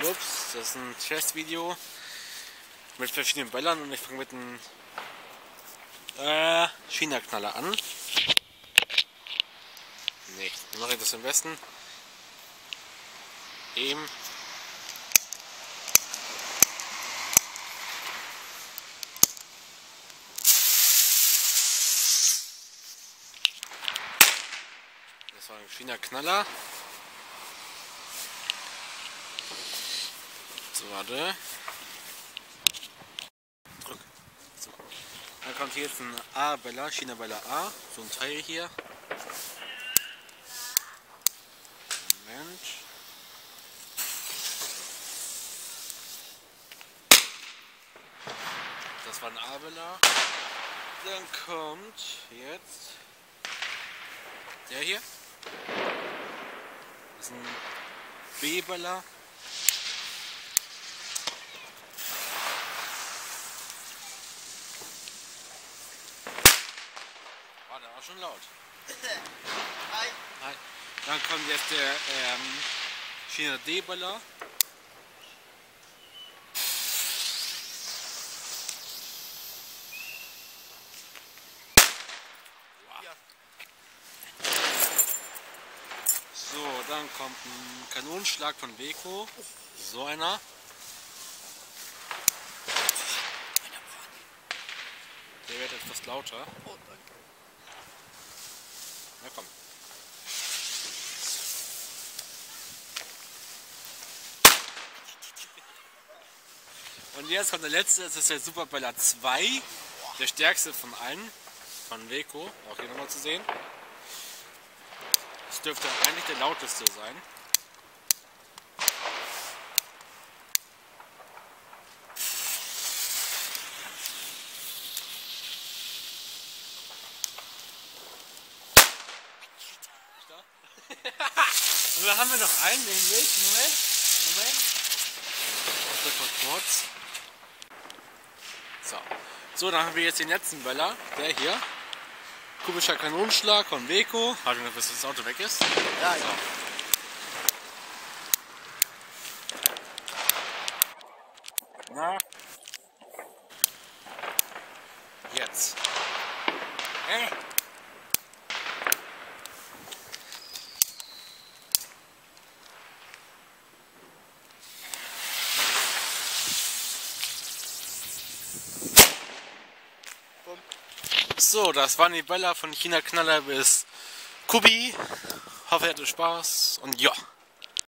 Ups, das ist ein Testvideo mit verschiedenen Böllern und ich fange mit einem äh, China-Knaller an. Nee, wie mache ich das am besten? Eben. Das war ein China-Knaller. Warte. Drück. So. Dann kommt hier jetzt ein A-Bella, China-Bella A. So ein Teil hier. Moment. Das war ein A-Bella. Dann kommt jetzt der hier. Das ist ein B-Bella. Der war schon laut. Hi. Hi. Dann kommt jetzt der ähm, China D-Böller. Ja. So, dann kommt ein Kanonenschlag von Beko. So einer. Der wird etwas lauter. Oh, danke. Na komm. Und jetzt kommt der letzte, das ist der Super Bella 2. Der stärkste von allen. Von Weco, auch hier nochmal zu sehen. Das dürfte eigentlich der lauteste sein. Dann haben wir noch einen, nämlich, Moment, Moment. Ich drück mal kurz. So. So, dann haben wir jetzt den letzten Böller, der hier. Kubischer Kanonenschlag von Weco. Warte mal, bis das Auto weg ist. Ja, ja. Na. Jetzt. Hey. So, das waren die Böller von China Knaller bis Kubi. Hoffe, ihr hattet Spaß und ja.